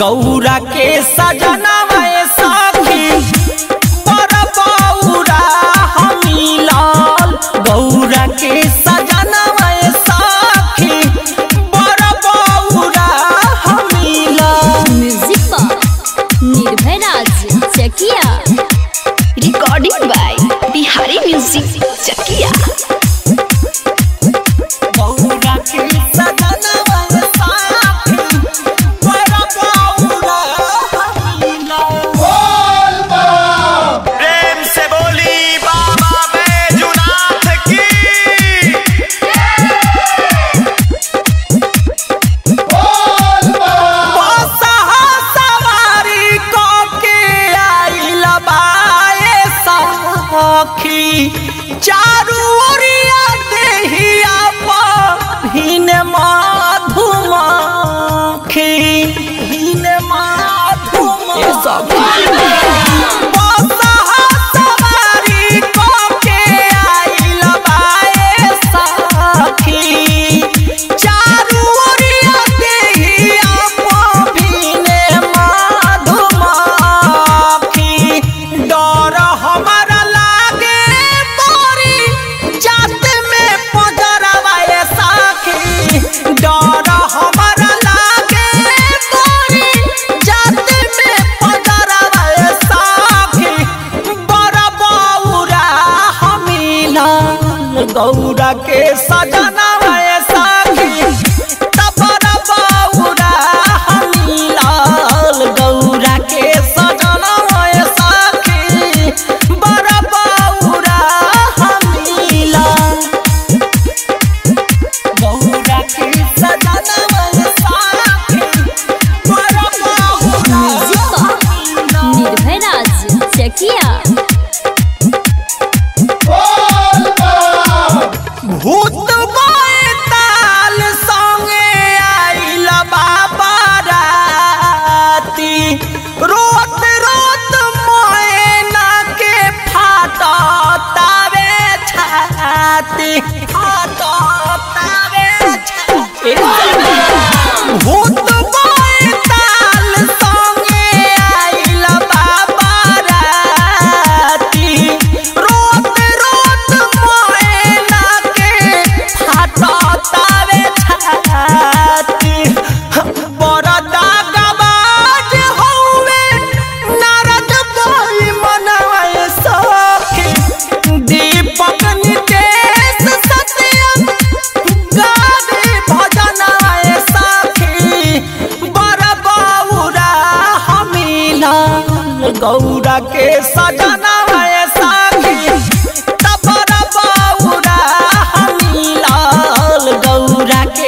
गौरा के सजना Bye. সাজান हाथी हाथों पावे तब रबाउरा नीलाल गौरा के